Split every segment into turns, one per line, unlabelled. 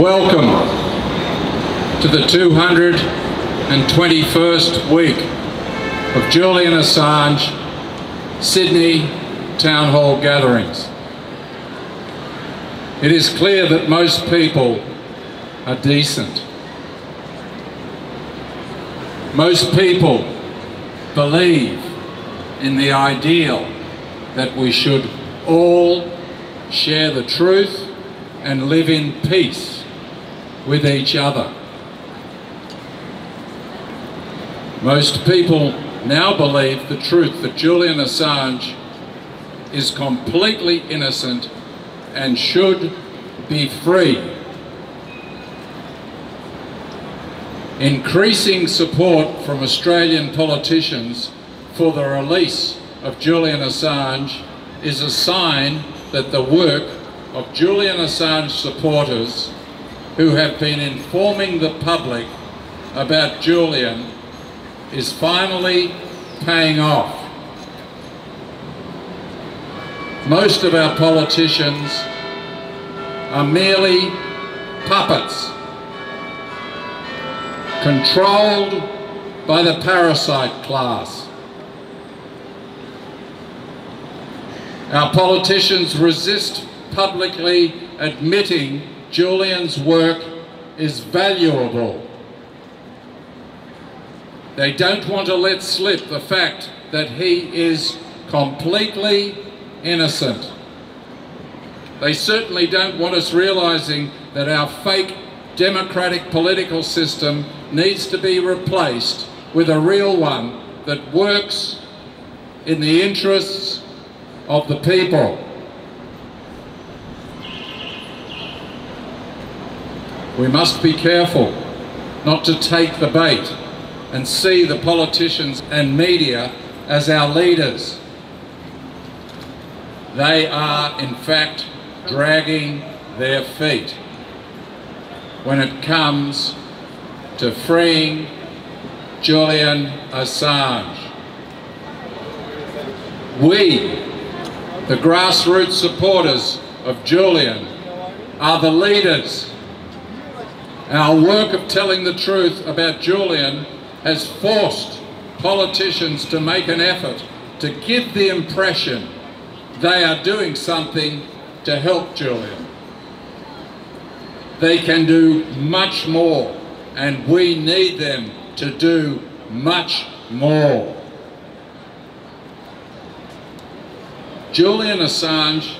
Welcome to the 221st week of Julian Assange Sydney Town Hall gatherings. It is clear that most people are decent. Most people believe in the ideal that we should all share the truth and live in peace with each other. Most people now believe the truth that Julian Assange is completely innocent and should be free. Increasing support from Australian politicians for the release of Julian Assange is a sign that the work of Julian Assange supporters who have been informing the public about Julian is finally paying off. Most of our politicians are merely puppets, controlled by the parasite class. Our politicians resist publicly admitting Julian's work is valuable. They don't want to let slip the fact that he is completely innocent. They certainly don't want us realising that our fake democratic political system needs to be replaced with a real one that works in the interests of the people. We must be careful not to take the bait and see the politicians and media as our leaders. They are, in fact, dragging their feet when it comes to freeing Julian Assange. We, the grassroots supporters of Julian, are the leaders our work of telling the truth about Julian has forced politicians to make an effort to give the impression they are doing something to help Julian. They can do much more and we need them to do much more. Julian Assange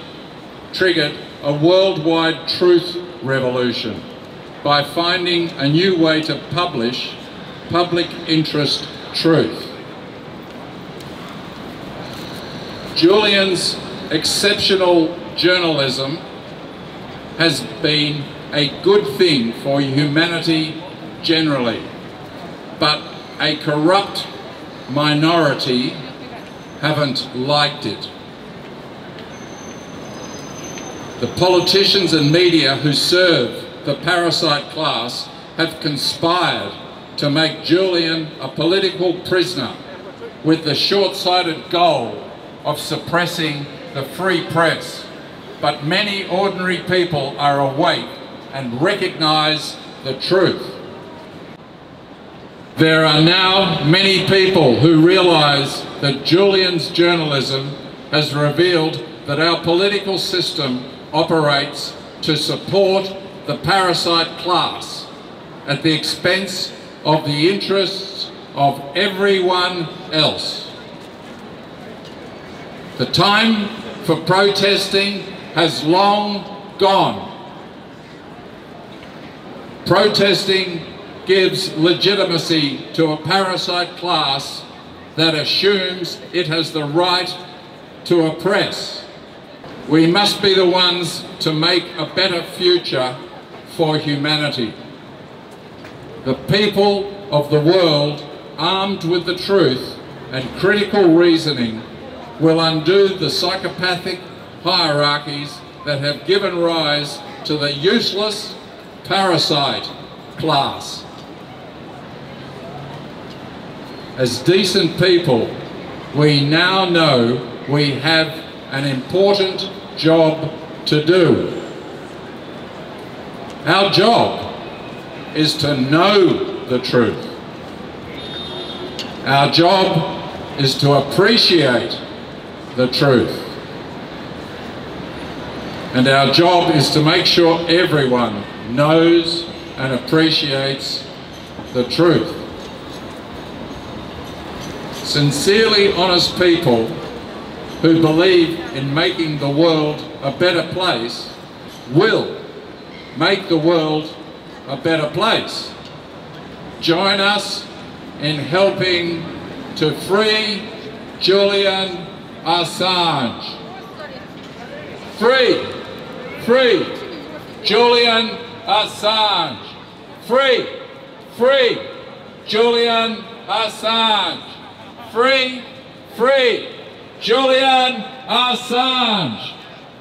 triggered a worldwide truth revolution by finding a new way to publish public interest truth. Julian's exceptional journalism has been a good thing for humanity generally, but a corrupt minority haven't liked it. The politicians and media who serve the parasite class have conspired to make Julian a political prisoner with the short-sighted goal of suppressing the free press. But many ordinary people are awake and recognise the truth. There are now many people who realise that Julian's journalism has revealed that our political system operates to support the parasite class at the expense of the interests of everyone else. The time for protesting has long gone. Protesting gives legitimacy to a parasite class that assumes it has the right to oppress. We must be the ones to make a better future for humanity. The people of the world, armed with the truth and critical reasoning, will undo the psychopathic hierarchies that have given rise to the useless parasite class. As decent people, we now know we have an important job to do. Our job is to know the truth. Our job is to appreciate the truth. And our job is to make sure everyone knows and appreciates the truth. Sincerely honest people who believe in making the world a better place will make the world a better place. Join us in helping to free Julian Assange. Free, free, Julian Assange. Free, free, Julian Assange. Free, free, Julian Assange.